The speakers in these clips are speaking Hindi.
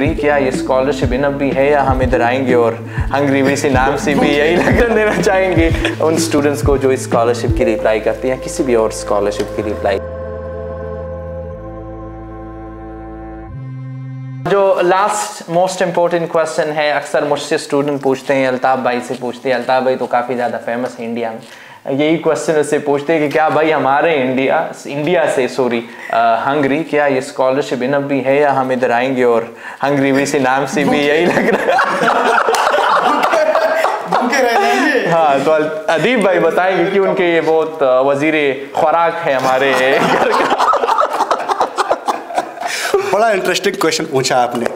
क्या ये स्कॉलरशिप इनफ भी है या हम इधर आएँगे और हंगरी में से नाम से भी यही लगन देना चाहेंगे? उन स्टूडेंट्स को जो इस स्कॉलरशिप के लिए अप्लाई करते हैं, किसी भी और स्कॉलरशिप के लिए अप्लाई जो लास्ट मोस्ट इम्पोर्टेंट क्वेश्चन है, अक्सर मुझसे स्टूडेंट पूछते हैं, अल्ताफ़ भाई से पूछते हैं। अल्ताफ़ भाई तो काफ़ी ज़्यादा फ़ेमस है इंडिया में। यही क्वेश्चन उससे पूछते हैं कि क्या भाई हमारे इंडिया इंडिया से सॉरी हंगरी क्या ये स्कॉलरशिप इनफ भी है या हम इधर आएँगे और हंगरी में से नाम से भी यही लग रहा है? हाँ तो अदीब भाई बताएँगे कि उनके ये बहुत वज़ीर खुराक है हमारे घर का। बड़ा इंटरेस्टिंग क्वेश्चन पूछा आपने।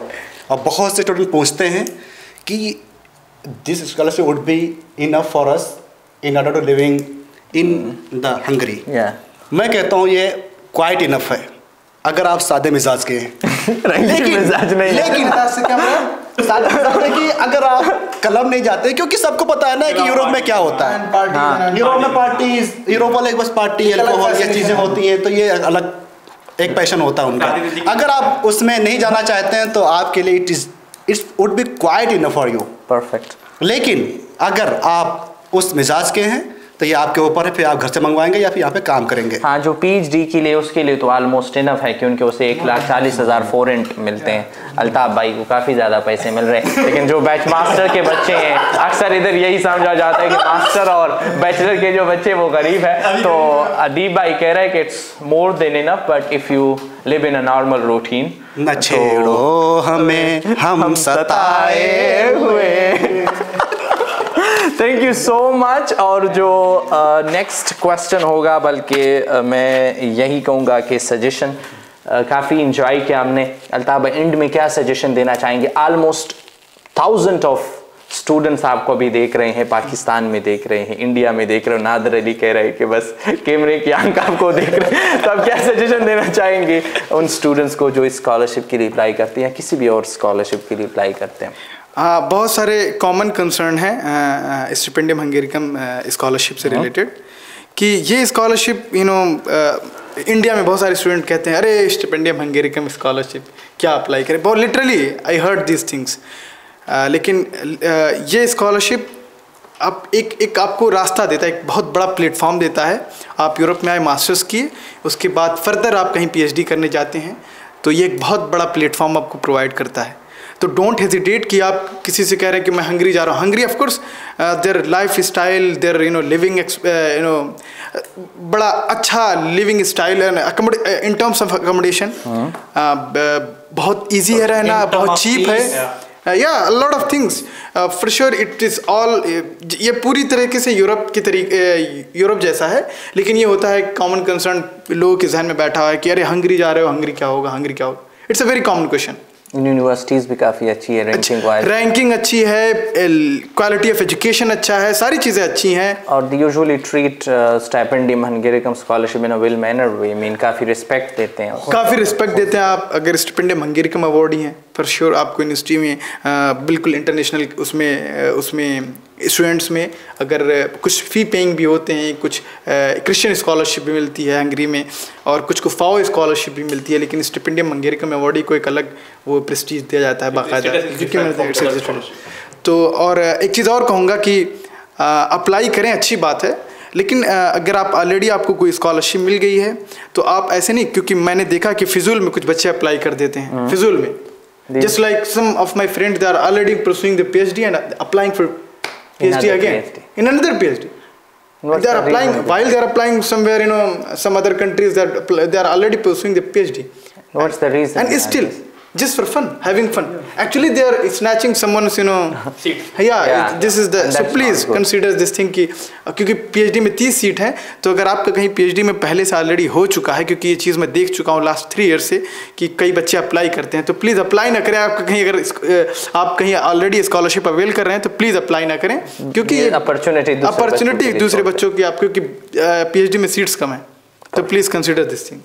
और बहुत से स्टूडेंट पूछते हैं कि this scholarship would be enough for us in order to living in the Hungary मैं कहता हूँ ये क्वाइट इनफ है। अगर आप सादे मिजाज के हैं। लेकिन मिजाज नहीं कि अगर आप कलम नहीं जाते क्योंकि सबको पता है ना कि यूरोप में क्या होता है। हाँ। यूरोप में पार्टी यूरोप वाले बस पार्टी अल्कोहल ये चीज़ें होती हैं। तो ये अलग एक पैशन होता है उनका। अगर आप उसमें नहीं जाना चाहते हैं तो आपके लिए it is it's would be quite enough for you perfect लेकिन अगर आप उस मिजाज के हैं तो ये आपके ऊपर है फिर आप घर से मंगवाएँगे या फिर यहाँ पे काम करेंगे? हाँ जो पीएचडी के लिए उसके लिए तो ऑलमोस्ट इनफ है क्योंकि उसे एक लाख चालीस हज़ार फोरेंट मिलते हैं। अल्ताफ भाई को काफ़ी ज़्यादा पैसे मिल रहे हैं। लेकिन जो बैच मास्टर के बच्चे हैं अक्सर इधर यही समझा जाता है कि मास्टर और बैचलर के जो बच्चे वो गरीब है। तो अदीब भाई कह रहे हैं कि it's more than enough but if you live in a normal routine न छेड़ो तो हमें हम सताए हुए। थैंक यू सो मच और जो नेक्स्ट uh, क्वेश्चन होगा बल्कि uh, मैं यही कहूँगा कि सजेशन काफ़ी इंजॉय किया हमने। अल्ताफ़ एंड में क्या सजेशन देना चाहेंगे? आलमोस्ट थाउज़ेंड ऑफ़ स्टूडेंट्स आपको अभी देख रहे हैं पाकिस्तान में देख रहे हैं इंडिया में देख रहे हो नादर अली कह रहे हैं कि बस कैमरे की आँख आपको देख रहे हैं। तो आप क्या सजेशन देना चाहेंगे? उन स्टूडेंट्स को जो स्कॉलरशिप के लिए अप्लाई करते हैं या किसी भी और स्कॉलरशिप के लिए अप्लाई करते हैं। हाँ बहुत सारे कॉमन कंसर्न हैं स्टिपेंडियम हंगेरिकम स्कॉलरशिप से रिलेटेड हाँ। कि ये स्कॉलरशिप यू नो इंडिया में बहुत सारे स्टूडेंट कहते हैं अरे स्टिपेंडियम हंगेरिकम स्कॉलरशिप क्या अप्लाई करें? बहुत literally I heard this things लेकिन uh, ये स्कॉलरशिप आप एक एक आपको रास्ता देता है एक बहुत बड़ा प्लेटफॉर्म देता है। आप यूरोप में आए मास्टर्स किए उसके बाद फर्दर आप कहीं पीएचडी करने जाते हैं तो ये एक बहुत बड़ा प्लेटफॉर्म आपको प्रोवाइड करता है। तो डोंट हेजिटेट कि आप किसी से कह रहे हैं कि मैं हंगरी जा रहा हूँ। Hungary of course there life style there you know living you know बड़ा अच्छा लिविंग स्टाइल है। इन टर्म्स ऑफ़ अकोमोडेशन बहुत ईजी है रहना बहुत चीप है। या lot of things for sure it is all ये पूरी तरीके से यूरोप की तरीके यूरोप uh, जैसा है। लेकिन ये होता है कॉमन कंसर्न लोगों के जहन में बैठा हुआ है कि अरे हंगरी जा रहे हो हंगरी क्या होगा हंगरी क्या होगा? It's a very common question universities भी काफ़ी अच्छी है रैंकिंग वाइज रैंकिंग अच्छी है क्वालिटी ऑफ़ एजुकेशन अच्छा है सारी चीज़ें अच्छी हैं और they usually treat Stipendium Hungaricum scholarship in a well manner way mean काफ़ी रिस्पेक्ट देते हैं काफ़ी रिस्पेक्ट देते हैं आप अगर स्टाइपेंडियम हंगेरिकम अवार्ड ही हैं फॉर श्योर आपको यूनिवर्सिटी में बिल्कुल इंटरनेशनल उसमें उसमें स्टूडेंट्स में अगर कुछ फ़ी पेइंग भी होते हैं कुछ क्रिश्चियन स्कॉलरशिप भी मिलती है हंगरी में और कुछ को फाओ स्कॉलरशिप भी मिलती है लेकिन स्टिपेंडियम मंगेरिकम अवार्डी को एक अलग वो प्रेस्टीज दिया जाता है बाकायदा। तो और एक चीज़ और कहूँगा कि अप्लाई करें अच्छी बात है लेकिन अगर आप ऑलरेडी आपको कोई स्कॉलरशिप मिल गई है तो आप ऐसे नहीं क्योंकि मैंने देखा कि फिजूल में कुछ बच्चे अप्लाई कर देते हैं फिजूल में। Just like some of my friend they are already pursuing the P H D and applying for PhD again PhD. in another PhD. What's they are the applying while they are applying somewhere, you know, some other countries that they are already pursuing the PhD. What's the reason? And still, this? Just for fun having fun. Yeah. actually they are snatching someone's you know. Seat. Yeah, yeah this is the so please consider this thing कि क्योंकि पीएचडी में तीस सीट है तो अगर आपका कहीं पीएचडी में पहले से ऑलरेडी हो चुका है क्योंकि ये चीज़ मैं देख चुका हूँ लास्ट थ्री ईयर से कि कई बच्चे अप्लाई करते हैं तो प्लीज़ अप्लाई ना करें। आपका कहीं अगर आप कहीं ऑलरेडी स्कॉलरशिप अवेल कर रहे हैं तो प्लीज़ अप्लाई ना करें क्योंकि अपॉर्चुनिटी अपॉर्चुनिटी दूसरे बच्चों की आप क्योंकि पी में सीट्स कम है। तो प्लीज़ कंसिडर दिस थिंग